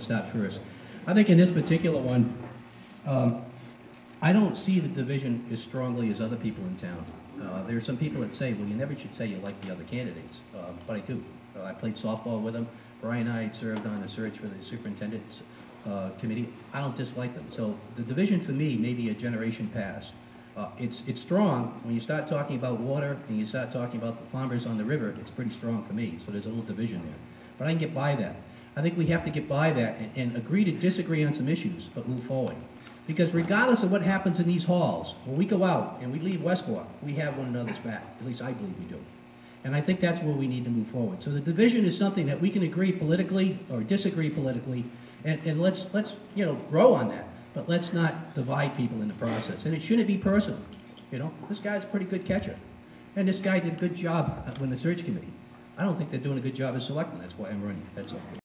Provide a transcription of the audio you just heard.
start first. I think in this particular one, um, I don't see the division as strongly as other people in town. Uh, There are some people that say, well, you never should say you like the other candidates, Uh, but I do. Uh, I played softball with them. Brian and I served on the search for the superintendent's uh, committee. I don't dislike them. So the division for me may be a generation past. Uh, It's, it's strong. When you start talking about water and you start talking about the farmers on the river, it's pretty strong for me. So there's a little division there. But I can get by that. I think we have to get by that and, and agree to disagree on some issues, but move forward. Because regardless of what happens in these halls, when we go out and we leave Westport, we have one another's back. At least I believe we do. And I think that's where we need to move forward. So the division is something that we can agree politically or disagree politically, and, and let's, let's, you know, grow on that. But let's not divide people in the process. And it shouldn't be personal. You know, this guy's a pretty good catcher. And this guy did a good job when the search committee. I don't think they're doing a good job as selectmen. That's why I'm running. That's all.